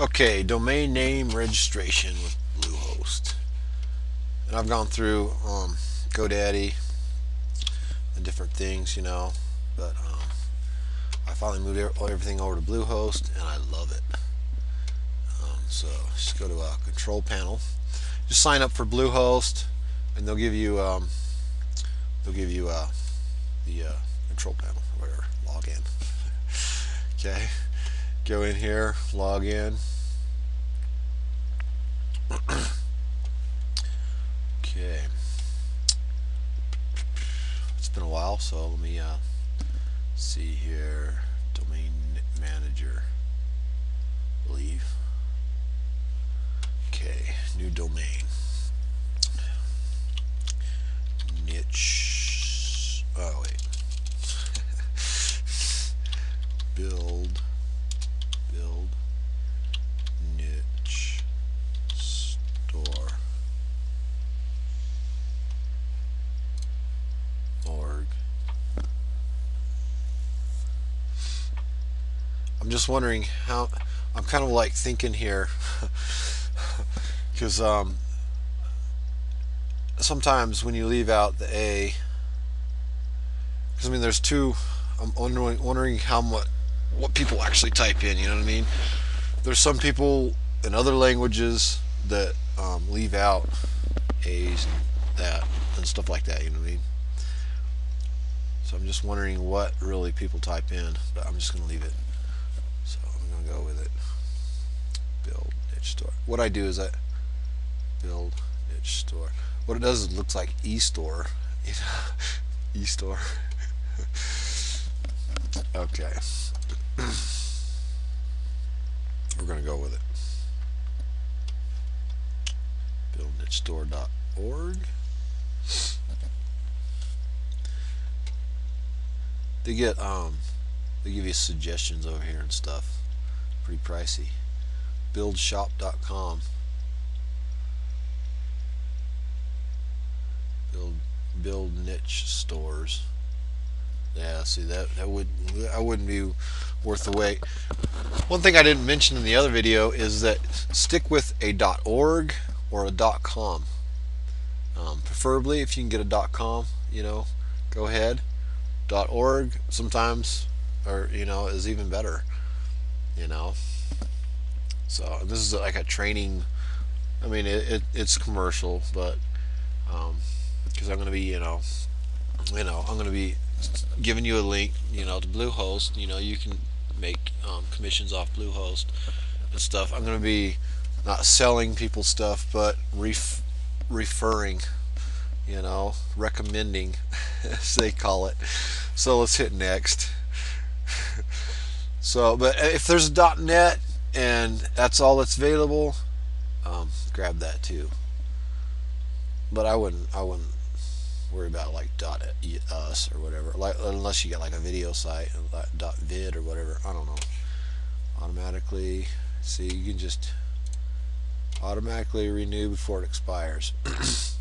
Okay, domain name registration with Bluehost. And I've gone through um, GoDaddy and different things, you know, but um, I finally moved everything over to Bluehost and I love it. Um, so just go to a control panel, just sign up for Bluehost, and they'll give you um, they'll give you uh, the uh, control panel, whatever, log in. okay, go in here, log in. okay. It's been a while, so let me uh, see here. Domain manager, believe. Okay, new domain. Niche. Oh wait. Build. Niche. Store. Org. I'm just wondering how. I'm kind of like thinking here. because um, sometimes when you leave out the A, because I mean there's two. I'm wondering, wondering how much what people actually type in. You know what I mean? There's some people in other languages that um, leave out A's and that and stuff like that. You know what I mean? So I'm just wondering what really people type in, but I'm just going to leave it. Going to go with it. Build niche store. What I do is I build niche store. What it does is it looks like e-store. e-store. okay. We're going to go with it. buildnichestore.org. They get um they give you suggestions over here and stuff. Pretty pricey. buildshop.com build build niche stores. Yeah, see that that would I wouldn't be worth the wait. One thing I didn't mention in the other video is that stick with a dot .org or a dot .com. Um, preferably, if you can get a dot .com, you know, go ahead. .org sometimes, or you know, is even better. You know. So this is like a training. I mean, it, it it's commercial, but um, because I'm going to be, you know, you know, I'm going to be giving you a link, you know, to Bluehost. You know, you can make um, commissions off Bluehost and stuff. I'm going to be not selling people stuff, but ref referring, you know, recommending, as they call it. So let's hit next. so, but uh, if there's a .net and that's all that's available, um, grab that too. But I wouldn't, I wouldn't worry about like dot uh, us or whatever like unless you got like a video site uh, dot vid or whatever I don't know automatically see you can just automatically renew before it expires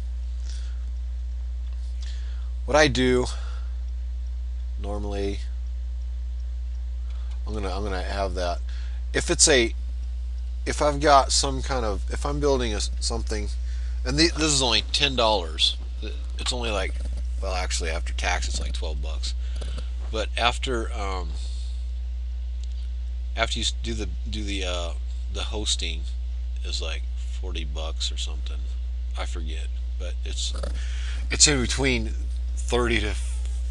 what I do normally I'm gonna I'm gonna have that. If it's a if I've got some kind of if I'm building a, something and the, this is only ten dollars it's only like well actually after tax it's like 12 bucks. But after um, after you do the do the uh, the hosting is like 40 bucks or something. I forget but it's it's in between 30 to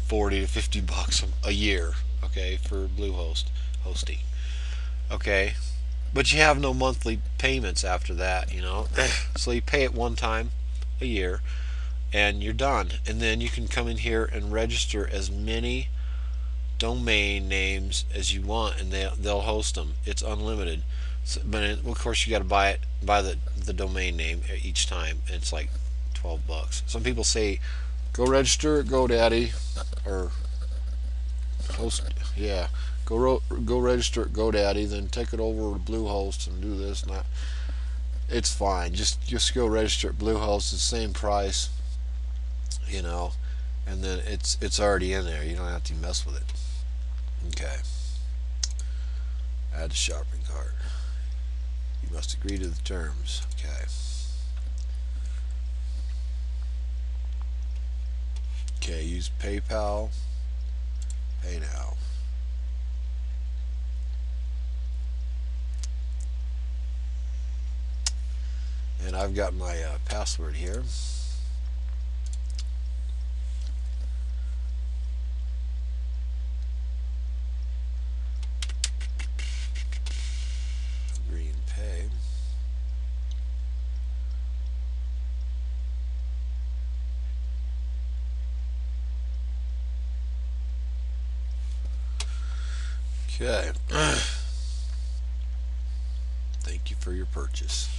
40 to 50 bucks a year okay for Bluehost hosting okay? But you have no monthly payments after that you know? So you pay it one time a year and you're done. And then you can come in here and register as many domain names as you want and they, they'll host them it's unlimited. So, but it, of course you got to buy it buy the, the domain name each time and it's like 12 bucks. Some people say go register at GoDaddy or host yeah go go register at GoDaddy then take it over to Bluehost and do this and that it's fine just just go register at Bluehost it's the same price you know and then it's it's already in there you don't have to mess with it okay add to shopping cart You must agree to the terms. Okay. Okay, use PayPal. Pay now. I've got my uh, password here. Green pay. Okay. Thank you for your purchase.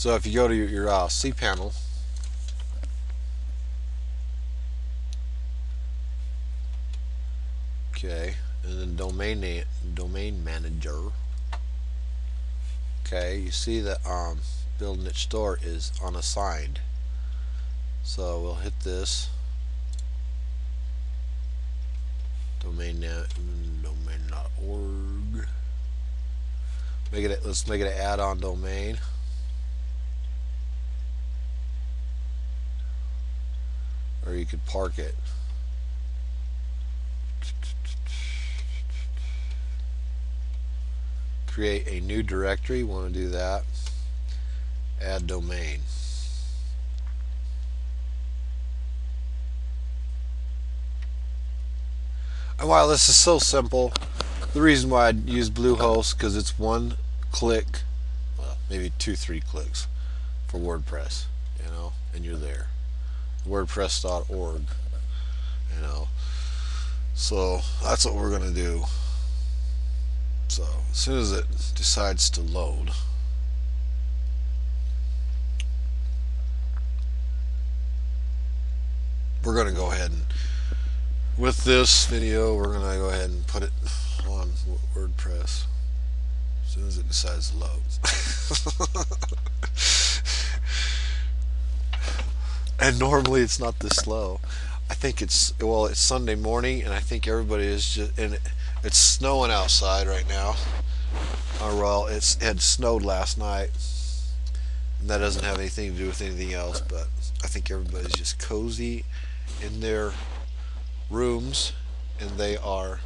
So if you go to your, uh, cPanel, okay, and then domain domain manager. Okay, you see that um, build niche store is unassigned. So we'll hit this domain domain.org. Make it let's make it an add-on domain. You could park it. Create a new directory, want to do that. Add domain. And while this is so simple, the reason why I use Bluehost because it's one click, well, maybe two, three clicks for WordPress, you know, and you're there. WordPress.org, you know. So that's what we're going to do. So as soon as it decides to load, we're going to go ahead and with this video we're going to go ahead and put it on WordPress as soon as it decides to load. and normally it's not this slow. I think it's well it's Sunday morning and I think everybody is just and it's snowing outside right now. Or uh, well, it's it had snowed last night. And that doesn't have anything to do with anything else, but I think everybody's just cozy in their rooms and they are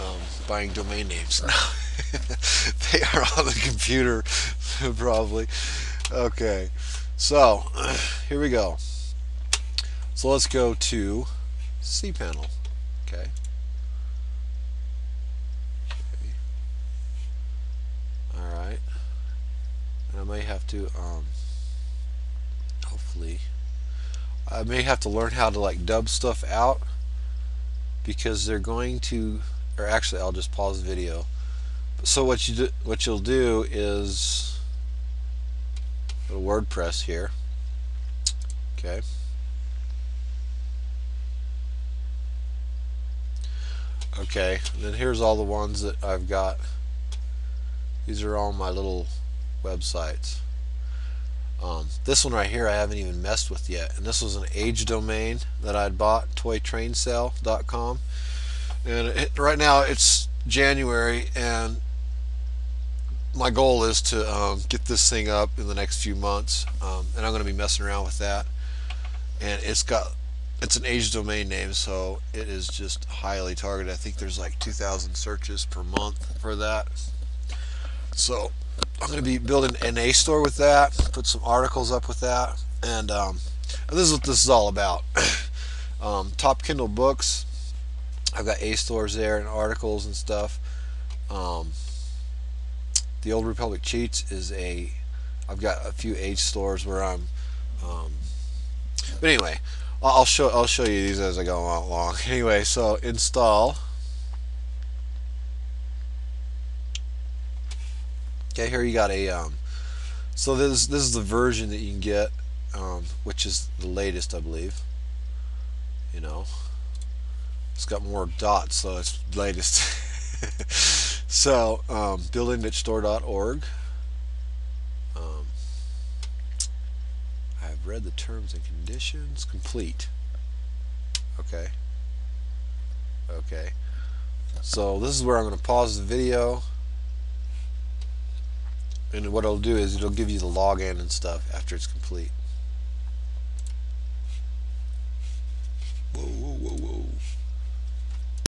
um, buying domain names now. they are on the computer probably. Okay, so here we go. So let's go to cPanel. Okay. okay. All right. And I may have to, um, hopefully, I may have to learn how to like dub stuff out because they're going to, or actually, I'll just pause the video. So what you do, what you'll do is to WordPress here. Okay. Okay, and then here's all the ones that I've got. These are all my little websites. Um, this one right here I haven't even messed with yet, and this was an age domain that I'd bought, toytrainsale.com. And it, right now it's January, and my goal is to um, get this thing up in the next few months, um, and I'm going to be messing around with that. And it's got it's an age domain name so it is just highly targeted. I think there's like 2,000 searches per month for that. So I'm going to be building an A store with that put some articles up with that and, um, and this is what this is all about. Um, top Kindle books. I've got A stores there and articles and stuff. Um, the Old Republic Cheats is a I've got a few age stores where I'm um, but anyway I'll show I'll show you these as I go along. Anyway, so install. Okay, here you got a. Um, so this this is the version that you can get, um, which is the latest, I believe. You know, it's got more dots, so it's latest. so um. Um, I've read the terms and conditions. Complete. Okay. Okay. So this is where I'm going to pause the video. And what it'll do is it'll give you the login and stuff after it's complete.